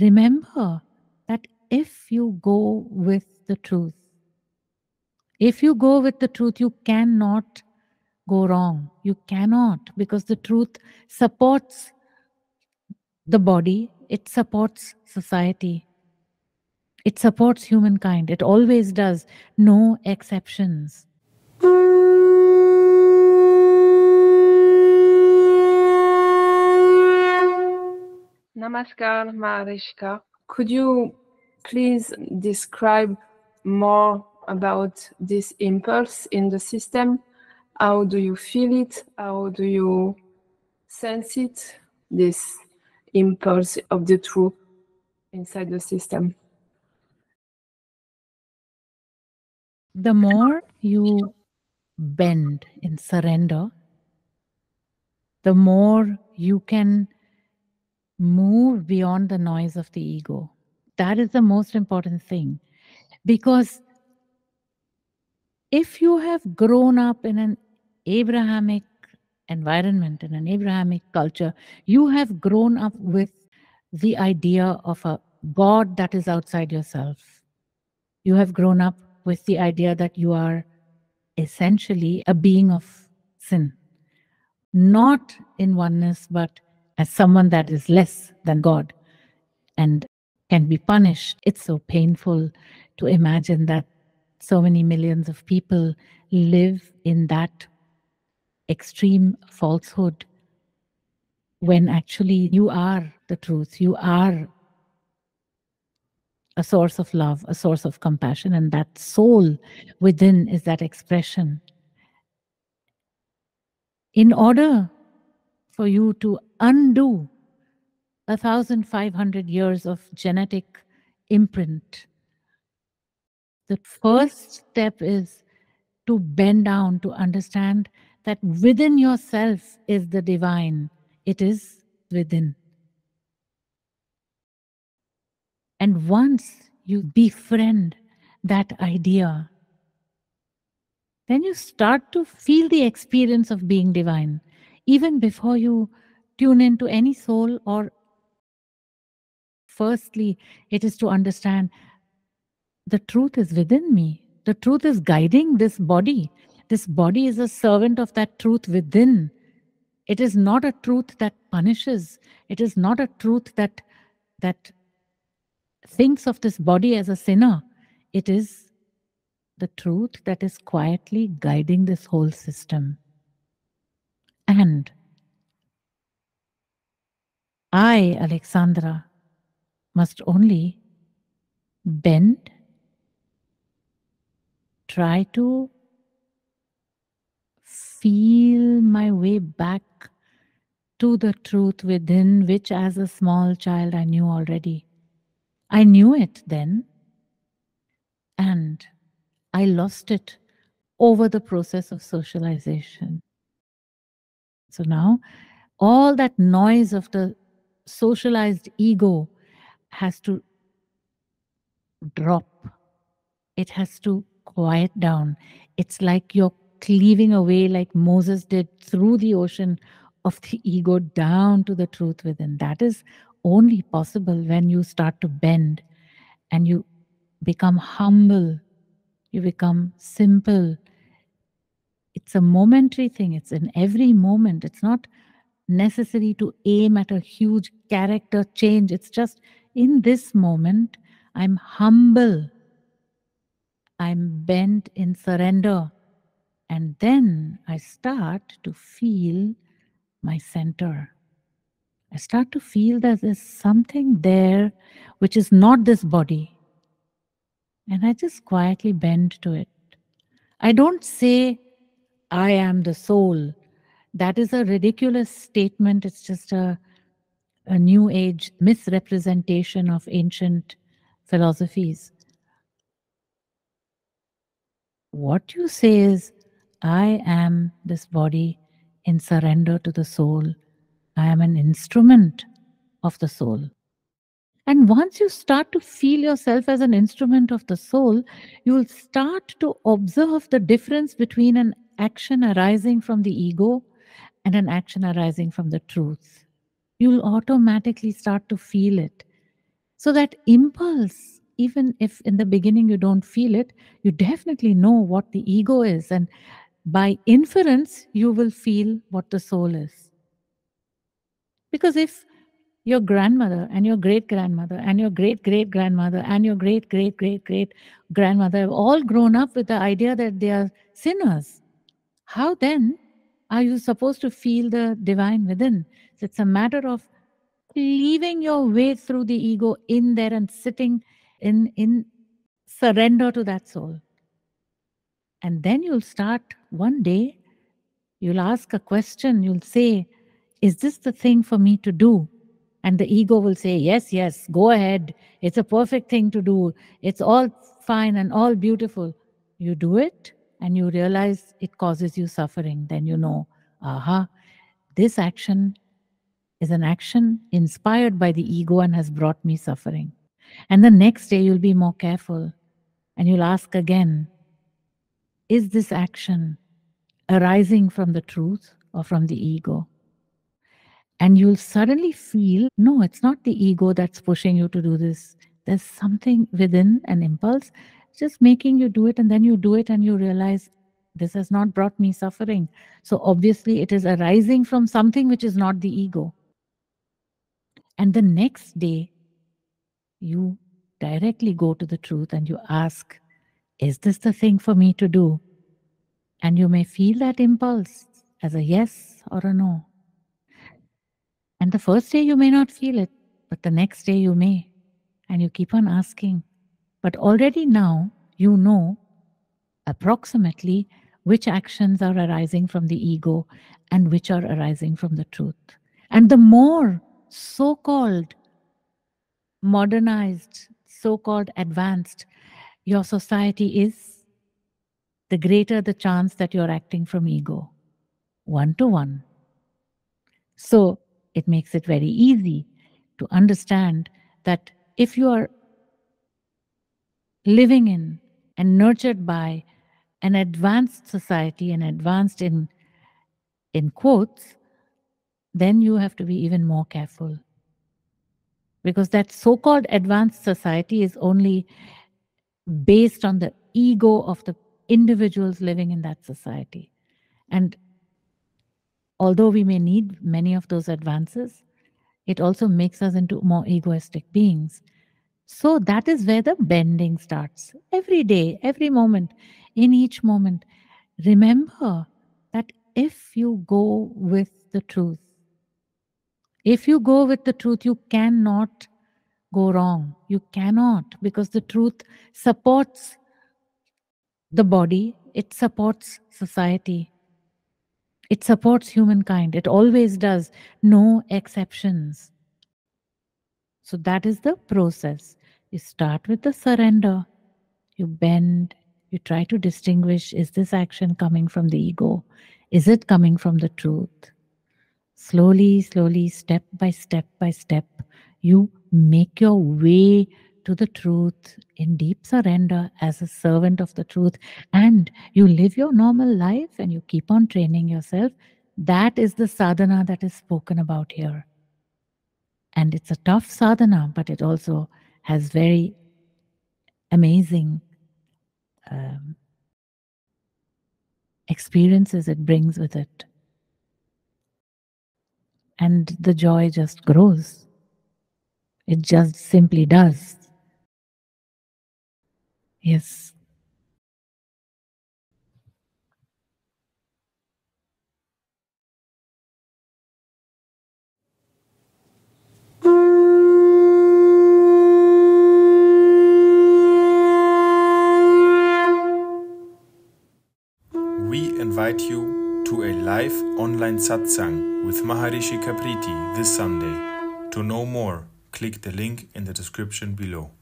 remember that if you go with the truth, if you go with the truth, you cannot go wrong. You cannot, because the truth supports the body, it supports society, it supports humankind. It always does. No exceptions. Namaskar, Maharishikaa. Could you please describe more about this impulse in the system? How do you feel it? How do you sense it? This impulse of the truth inside the system. The more you bend in surrender, the more you can move beyond the noise of the ego. That is the most important thing. Because if you have grown up in an Abrahamic environment, in an Abrahamic culture, you have grown up with the idea of a God that is outside yourself. You have grown up with the idea that you are essentially a being of sin, not in oneness, but as someone that is less than God and can be punished. It's so painful to imagine that so many millions of people live in that extreme falsehood when actually you are the truth. You are a source of love, a source of compassion, and that soul within is that expression. In order for you to undo a thousand five hundred years of genetic imprint, the first step is to bend down to understand that within yourself is the divine. It is within. And once you befriend that idea, then you start to feel the experience of being divine, even before you tune into any soul or firstly, it is to understand the truth is within me. The truth is guiding this body. This body is a servant of that truth within. It is not a truth that punishes. It is not a truth that that thinks of this body as a sinner. It is the truth that is quietly guiding this whole system. And I, Alexandra, must only bend, try to feel my way back to the truth within which, as a small child, I knew already. I knew it then, and I lost it over the process of socialization. So now, all that noise of the socialized ego has to drop, it has to quiet down. It's like you're cleaving away, like Moses did through the ocean of the ego down to the truth within. That is only possible when you start to bend and you become humble, you become simple. It's a momentary thing, it's in every moment. It's not necessary to aim at a huge character change. It's just in this moment, I'm humble, I'm bent in surrender. And then I start to feel my center. I start to feel that there's something there which is not this body. And I just quietly bend to it. I don't say, I am the soul. That is a ridiculous statement. It's just a, a new age misrepresentation of ancient philosophies. What you say is, I am this body in surrender to the soul I am an instrument of the soul. And once you start to feel yourself as an instrument of the soul, you will start to observe the difference between an action arising from the ego and an action arising from the truth. You will automatically start to feel it. So that impulse, even if in the beginning you don't feel it, you definitely know what the ego is. And by inference, you will feel what the soul is. Because if your grandmother and your great grandmother and your great great grandmother and your great great great great grandmother have all grown up with the idea that they are sinners, how then are you supposed to feel the divine within? So it's a matter of leaving your way through the ego in there and sitting in, in surrender to that soul. And then you'll start one day, you'll ask a question, you'll say, Is this the thing for me to do? And the ego will say, Yes, yes, go ahead. It's a perfect thing to do. It's all fine and all beautiful. You do it and you realize it causes you suffering. Then you mm-hmm. know, aha, this action is an action inspired by the ego and has brought me suffering. And the next day you'll be more careful and you'll ask again, is this action arising from the truth or from the ego? And you'll suddenly feel, no, it's not the ego that's pushing you to do this. There's something within an impulse just making you do it, and then you do it and you realize this has not brought me suffering. So obviously, it is arising from something which is not the ego. And the next day, you directly go to the truth and you ask, Is this the thing for me to do? And you may feel that impulse as a yes or a no. And the first day you may not feel it, but the next day you may. And you keep on asking. But already now you know approximately which actions are arising from the ego and which are arising from the truth. And the more so called modernized, so called advanced your society is, the greater the chance that you're acting from ego, one to one. So it makes it very easy to understand that if you are living in and nurtured by an advanced society and advanced in in quotes then you have to be even more careful. Because that so-called advanced society is only based on the ego of the individuals living in that society. And although we may need many of those advances it also makes us into more egoistic beings so that is where the bending starts every day every moment in each moment remember that if you go with the truth if you go with the truth, you cannot go wrong. You cannot, because the truth supports the body, it supports society, it supports humankind. It always does. No exceptions. So that is the process. You start with the surrender, you bend, you try to distinguish is this action coming from the ego? Is it coming from the truth? slowly, slowly, step by step by step, you make your way to the truth in deep surrender as a servant of the truth, and you live your normal life and you keep on training yourself. That is the sadhana that is spoken about here. And it's a tough sadhana, but it also has very amazing um, experiences it brings with it and the joy just grows. It just simply does. Yes. Invite you to a live online satsang with Maharishikaa Preeti this Sunday. To know more, click the link in the description below.